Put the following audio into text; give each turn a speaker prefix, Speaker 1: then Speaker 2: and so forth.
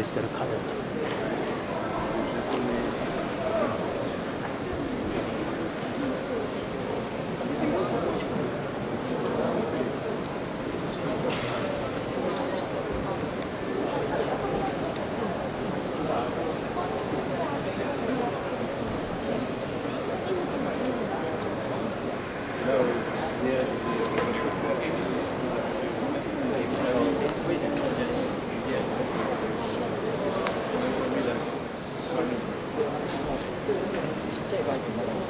Speaker 1: デジタルカレンダ書
Speaker 2: いてもらいま。